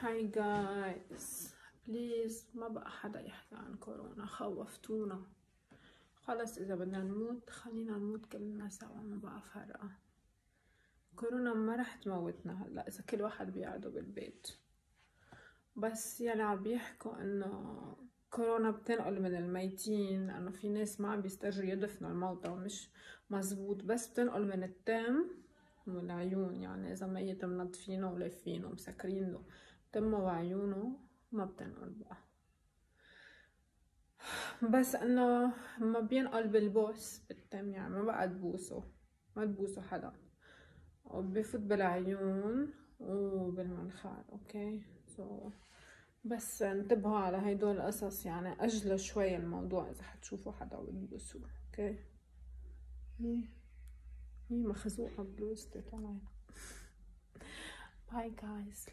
هاي جايز بليز ما بقى حدا يحكي عن كورونا. خوفتونا. خلص إذا بدنا نموت خلينا نموت كلنا سوا ما بقى فارقة كورونا ما رح تموتنا هلا إذا كل واحد بيقعدوا بالبيت. بس يلي عم بيحكوا إنه كورونا بتنقل من الميتين لأنه في ناس ما عم بيسترجوا يدفنوا الموتى ومش مزبوط. بس بتنقل من التم والعيون يعني إذا ميت منظفينه ولافينه ومسكرين تمه وعيونه ما بتنقل بقى. بس إنه ما بينقل بالبوس بالتم يعني ما بقى تبوسه ما تبوسوا حدا. وبيفوت بالعيون وبالمنخار okay؟ so so, بس انتبهوا على هيدول القصص يعني اجلوا شوي الموضوع إذا حتشوفوا حدا وتبوسوه okay؟ هي هي مخزوقة بلوزتي طالعة باي جايز